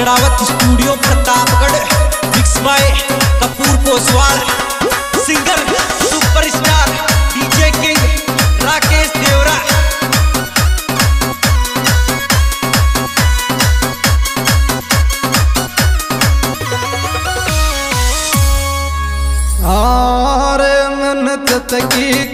चढ़ावत studio Pratapgarh mix by Kapoor Koswal singer superstar DJ king Rakesh Devra. अरे मन तकी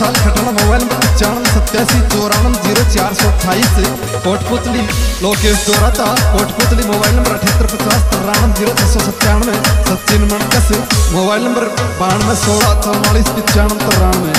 विशाल खटल mobile number पचानवे सत्यासी चौरानवे ज़ीरो चार सौ अट्ठाईस। कोटपुतली, लोकेश चौराता कोटपुतली, मोबाइल नंबर अठहत्तर पचास तिरानवे ज़ीरो छः सौ सत्तानवे। सचिन मणकस मोबाइल नंबर बानवे, सोलह, चौवालीस पचानवे तिरानवे।